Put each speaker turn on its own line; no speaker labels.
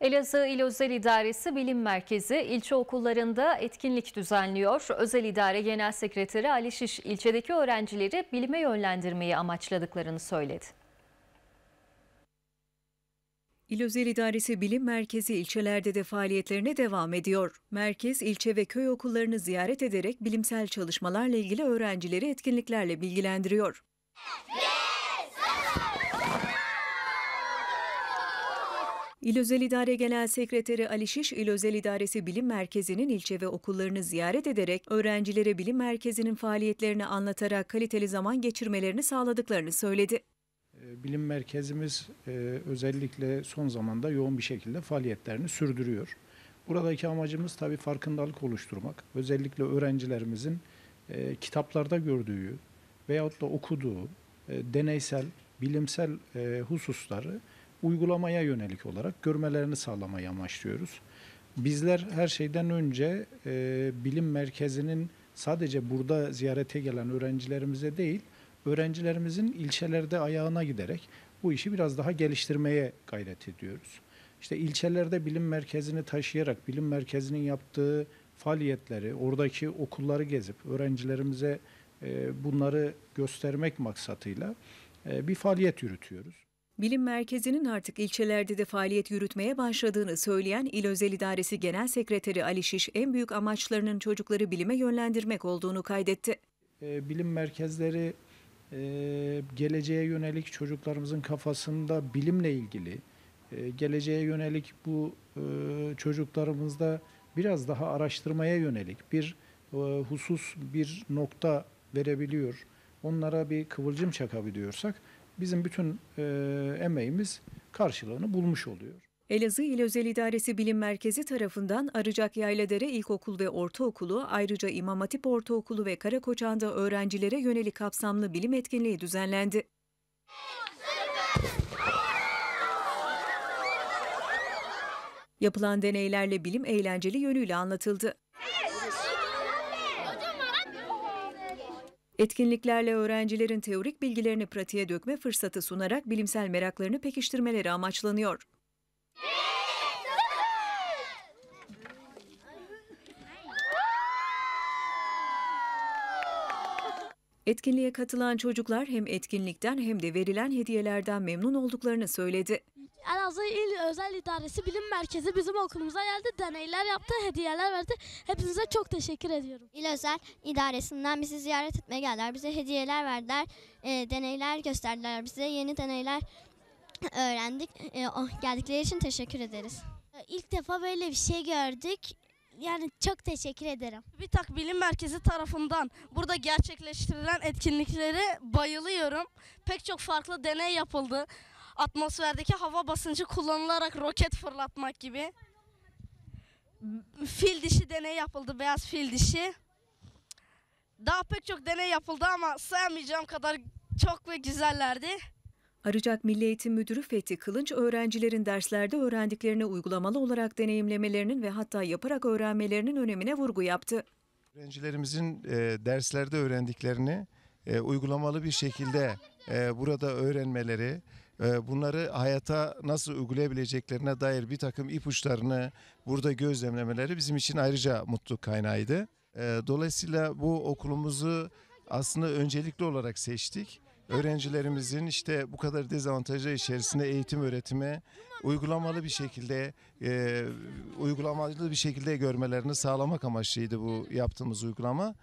Elazığ İl Özel İdaresi Bilim Merkezi ilçe okullarında etkinlik düzenliyor. Özel İdare Genel Sekreteri Ali Şiş ilçedeki öğrencileri bilime yönlendirmeyi amaçladıklarını söyledi.
İl Özel İdaresi Bilim Merkezi ilçelerde de faaliyetlerine devam ediyor. Merkez, ilçe ve köy okullarını ziyaret ederek bilimsel çalışmalarla ilgili öğrencileri etkinliklerle bilgilendiriyor. İl Özel İdare Genel Sekreteri Ali Şiş, İl Özel İdaresi Bilim Merkezi'nin ilçe ve okullarını ziyaret ederek öğrencilere bilim merkezinin faaliyetlerini anlatarak kaliteli zaman geçirmelerini sağladıklarını söyledi.
E, Bilim merkezimiz e, özellikle son zamanda yoğun bir şekilde faaliyetlerini sürdürüyor. Buradaki amacımız tabii farkındalık oluşturmak. Özellikle öğrencilerimizin e, kitaplarda gördüğü veyahut da okuduğu e, deneysel, bilimsel hususları uygulamaya yönelik olarak görmelerini sağlamayı amaçlıyoruz. Bizler her şeyden önce e, bilim merkezinin sadece burada ziyarete gelen öğrencilerimize değil, öğrencilerimizin ilçelerde ayağına giderek bu işi biraz daha geliştirmeye gayret ediyoruz. İşte ilçelerde bilim merkezini taşıyarak bilim merkezinin yaptığı faaliyetleri, oradaki okulları gezip öğrencilerimize e, bunları göstermek maksatıyla e, bir faaliyet yürütüyoruz.
Bilim Merkezi'nin artık ilçelerde de faaliyet yürütmeye başladığını söyleyen İl Özel İdaresi Genel Sekreteri Ali Şiş, en büyük amaçlarının çocukları bilime yönlendirmek olduğunu kaydetti.
E, bilim merkezleri e, geleceğe yönelik çocuklarımızın kafasında bilimle ilgili, e, geleceğe yönelik bu e, çocuklarımızda biraz daha araştırmaya yönelik bir husus, bir nokta verebiliyor. Onlara bir kıvılcım çakabiliyorsak bizim bütün e, emeğimiz karşılığını bulmuş oluyor.
Elazığ İl Özel İdaresi Bilim Merkezi tarafından Arıcak Yayladere İlkokul ve Ortaokulu, ayrıca İmam Hatip Ortaokulu ve Karakoçan'da öğrencilere yönelik kapsamlı bilim etkinliği düzenlendi. Yapılan deneylerle bilim eğlenceli yönüyle anlatıldı. Etkinliklerle öğrencilerin teorik bilgilerini pratiğe dökme fırsatı sunarak bilimsel meraklarını pekiştirmeleri amaçlanıyor. Etkinliğe katılan çocuklar hem etkinlikten hem de verilen hediyelerden memnun olduklarını söyledi.
Elazığ İl Özel İdaresi Bilim Merkezi bizim okulumuza geldi. Deneyler yaptı, hediyeler verdi. Hepinize çok teşekkür ediyorum.
İl Özel İdaresi'nden bizi ziyaret etmeye geldiler. Bize hediyeler verdiler, e, deneyler gösterdiler bize. Yeni deneyler öğrendik. E, oh, geldikleri için teşekkür ederiz.
İlk defa böyle bir şey gördük. Yani çok teşekkür ederim.
BİTAK Bilim Merkezi tarafından burada gerçekleştirilen etkinliklere bayılıyorum. Pek çok farklı deney yapıldı. Atmosferdeki hava basıncı kullanılarak roket fırlatmak gibi. Fil dişi deney yapıldı, beyaz fil dişi. Daha pek çok deney yapıldı ama sayamayacağım kadar çok ve güzellerdi.
Arıcak Milli Eğitim Müdürü Fethi Kılınç, öğrencilerin derslerde öğrendiklerini uygulamalı olarak deneyimlemelerinin ve hatta yaparak öğrenmelerinin önemine vurgu yaptı.
Öğrencilerimizin e, derslerde öğrendiklerini e, uygulamalı bir şekilde e, burada öğrenmeleri, bunları hayata nasıl uygulayabileceklerine dair bir takım ipuçlarını burada gözlemlemeleri bizim için ayrıca mutluluk kaynağıydı. E, dolayısıyla bu okulumuzu aslında öncelikli olarak seçtik. Öğrencilerimizin işte bu kadar dezavantajlı içerisinde eğitim öğretime uygulamalı bir şekilde e, uygulamalı bir şekilde görmelerini sağlamak amaçlıydı bu yaptığımız uygulama.